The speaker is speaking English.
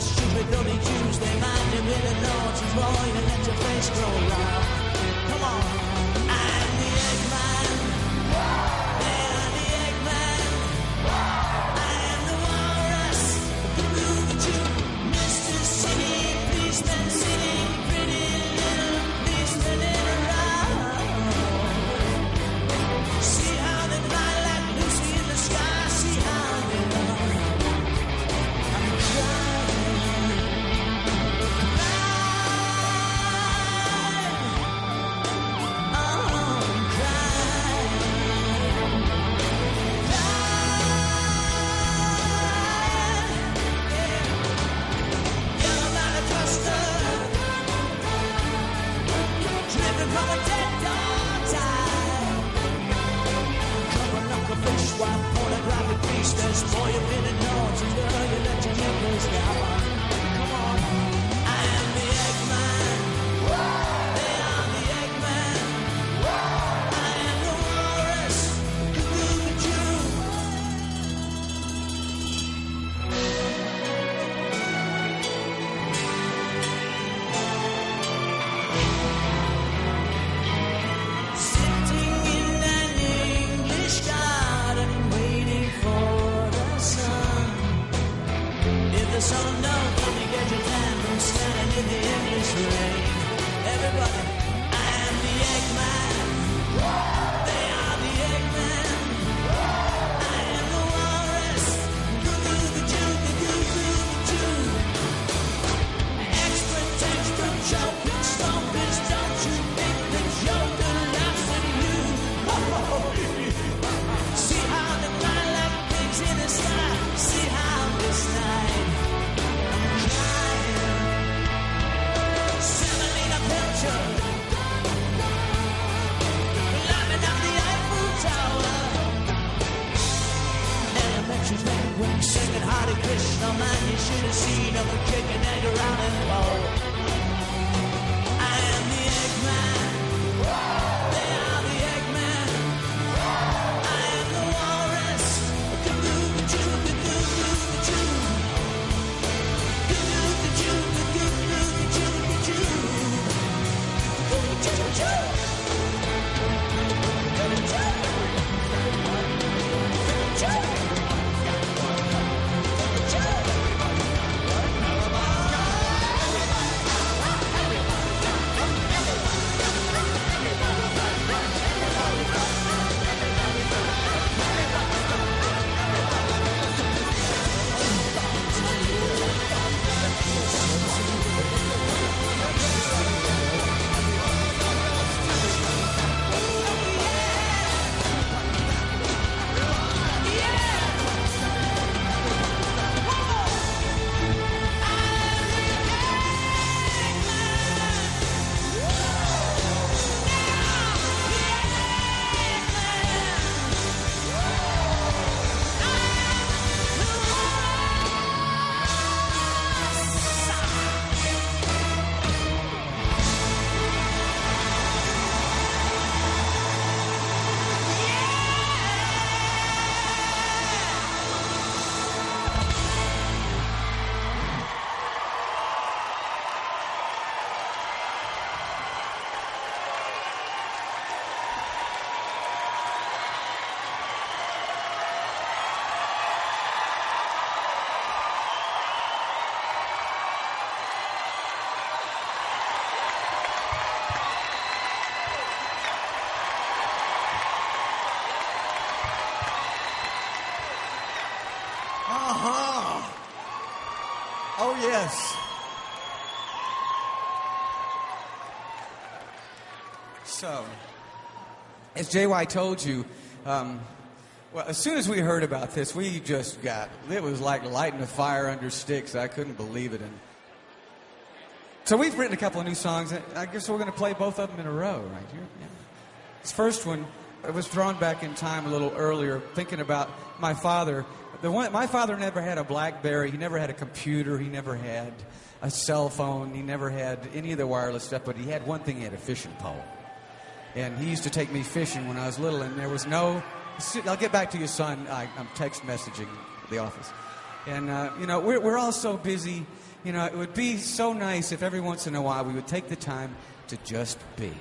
stupid bloody Tuesday, man, you really know what wrong, and let your face grow round. White pornographic beast. You've been in notes and girl you let Oh, yes. So, as JY told you, um, well, as soon as we heard about this, we just got, it was like lighting a fire under sticks. I couldn't believe it. And so we've written a couple of new songs. I guess we're going to play both of them in a row right here. Yeah. This first one it was drawn back in time a little earlier, thinking about my father. The one, my father never had a BlackBerry. He never had a computer. He never had a cell phone. He never had any of the wireless stuff. But he had one thing. He had a fishing pole. And he used to take me fishing when I was little. And there was no. I'll get back to you, son. I, I'm text messaging the office. And, uh, you know, we're, we're all so busy. You know, it would be so nice if every once in a while we would take the time to just be.